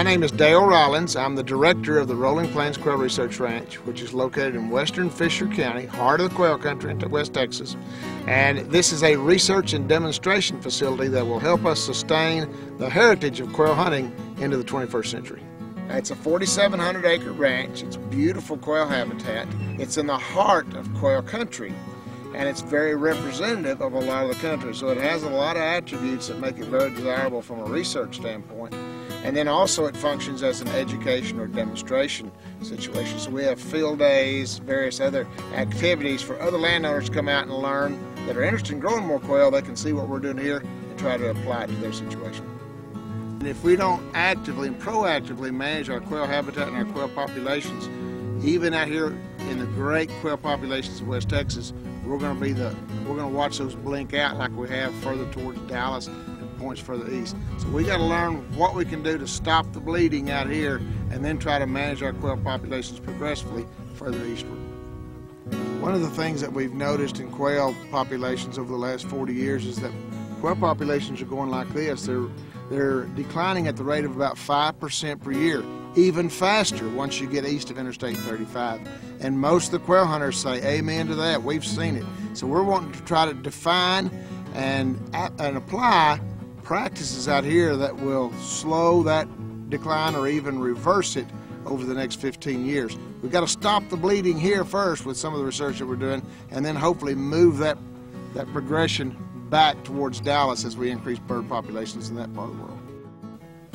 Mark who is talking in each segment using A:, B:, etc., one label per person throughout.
A: My name is Dale Rollins. I'm the director of the Rolling Plains Quail Research Ranch, which is located in western Fisher County, heart of the quail country in West Texas. And this is a research and demonstration facility that will help us sustain the heritage of quail hunting into the 21st century. It's a 4,700 acre ranch. It's beautiful quail habitat. It's in the heart of quail country and it's very representative of a lot of the country. So it has a lot of attributes that make it very desirable from a research standpoint. And then also it functions as an education or demonstration situation. So we have field days, various other activities for other landowners to come out and learn that are interested in growing more quail. They can see what we're doing here and try to apply it to their situation. And if we don't actively and proactively manage our quail habitat and our quail populations, even out here in the great quail populations of West Texas, we're going to be the we're going to watch those blink out like we have further towards Dallas points further east. So we got to learn what we can do to stop the bleeding out here and then try to manage our quail populations progressively further eastward. One of the things that we've noticed in quail populations over the last 40 years is that quail populations are going like this. They're, they're declining at the rate of about 5% per year, even faster once you get east of Interstate 35. And most of the quail hunters say amen to that. We've seen it. So we're wanting to try to define and, and apply practices out here that will slow that decline or even reverse it over the next 15 years. We've got to stop the bleeding here first with some of the research that we're doing and then hopefully move that, that progression back towards Dallas as we increase bird populations in that part of the world.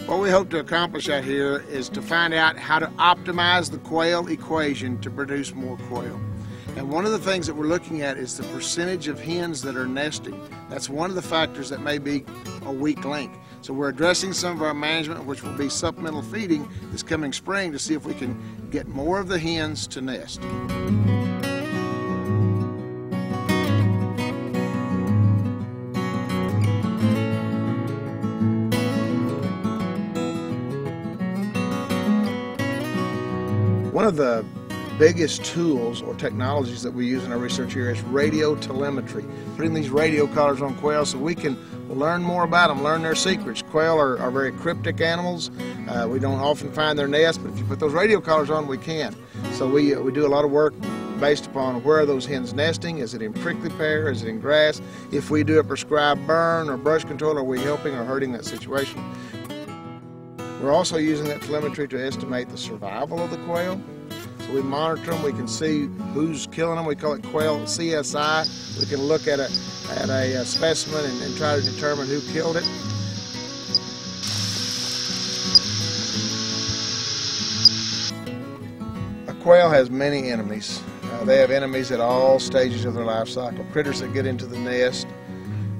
A: What we hope to accomplish out here is to find out how to optimize the quail equation to produce more quail. And one of the things that we're looking at is the percentage of hens that are nesting. That's one of the factors that may be a weak link. So we're addressing some of our management, which will be supplemental feeding this coming spring to see if we can get more of the hens to nest. One of the biggest tools or technologies that we use in our research here is radio telemetry. Putting these radio collars on quail so we can learn more about them, learn their secrets. Quail are, are very cryptic animals. Uh, we don't often find their nests, but if you put those radio collars on, we can. So we, uh, we do a lot of work based upon where are those hens nesting. Is it in prickly pear? Is it in grass? If we do a prescribed burn or brush control, are we helping or hurting that situation? We're also using that telemetry to estimate the survival of the quail. So we monitor them. We can see who's killing them. We call it quail CSI. We can look at a at a, a specimen and, and try to determine who killed it. A quail has many enemies. Uh, they have enemies at all stages of their life cycle. Critters that get into the nest,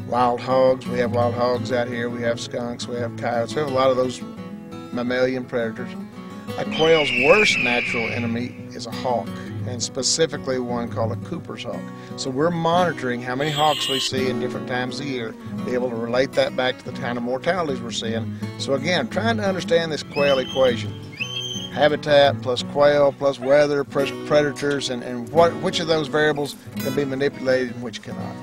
A: wild hogs. We have wild hogs out here. We have skunks. We have coyotes. We have a lot of those mammalian predators. A quail's worst natural enemy is a hawk, and specifically one called a Cooper's hawk. So we're monitoring how many hawks we see in different times of year, be able to relate that back to the kind of mortalities we're seeing. So again, trying to understand this quail equation. Habitat plus quail plus weather plus predators and, and what, which of those variables can be manipulated and which cannot.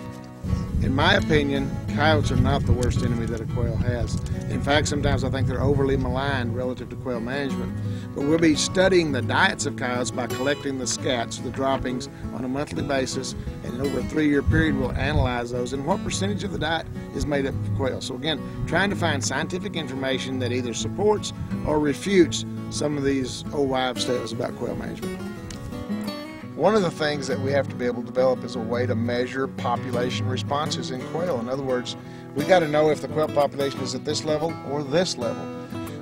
A: In my opinion, coyotes are not the worst enemy that a quail has. In fact, sometimes I think they're overly maligned relative to quail management. But we'll be studying the diets of coyotes by collecting the scats, the droppings, on a monthly basis. And over a three-year period, we'll analyze those and what percentage of the diet is made up of quail. So again, trying to find scientific information that either supports or refutes some of these old wives' tales about quail management. One of the things that we have to be able to develop is a way to measure population responses in quail. In other words, we got to know if the quail population is at this level or this level.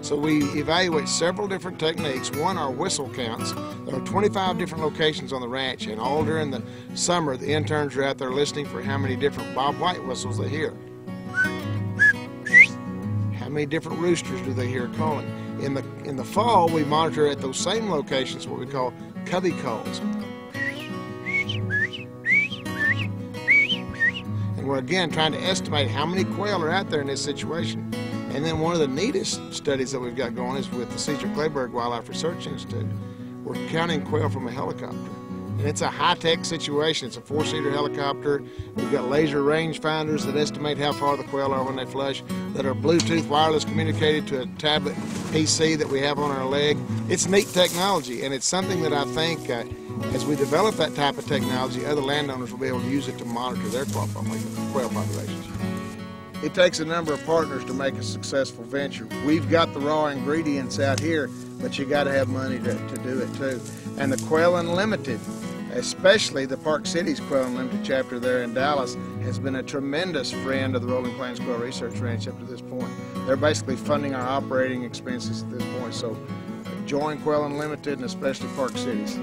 A: So we evaluate several different techniques. One are whistle counts. There are 25 different locations on the ranch, and all during the summer, the interns are out there listening for how many different Bob White whistles they hear. How many different roosters do they hear calling? In the in the fall, we monitor at those same locations what we call covey calls. We're again trying to estimate how many quail are out there in this situation. And then one of the neatest studies that we've got going is with the Cesar Kleberg Wildlife Research Institute. We're counting quail from a helicopter. And it's a high-tech situation. It's a four-seater helicopter. We've got laser range finders that estimate how far the quail are when they flush, that are Bluetooth wireless communicated to a tablet PC that we have on our leg. It's neat technology, and it's something that I think uh, as we develop that type of technology, other landowners will be able to use it to monitor their quail populations. It takes a number of partners to make a successful venture. We've got the raw ingredients out here, but you got to have money to, to do it too. And the Quail Unlimited, especially the Park Cities Quail Unlimited chapter there in Dallas, has been a tremendous friend of the Rolling Plains Quail Research Ranch up to this point. They're basically funding our operating expenses at this point. So join Quail Unlimited and especially Park Cities.